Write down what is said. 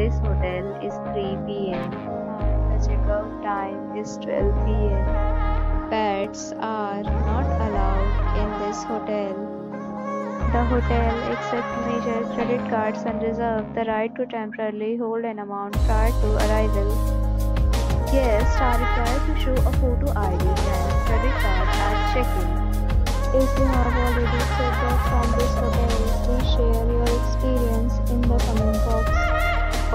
this hotel is 3 pm. The checkout time is 12 pm. Pets are not allowed in this hotel. The hotel accepts major credit cards and reserves the right to temporarily hold an amount prior to arrival. Guests are required to show a photo ID and credit card at check-in. If you have already checked out from this hotel, please share your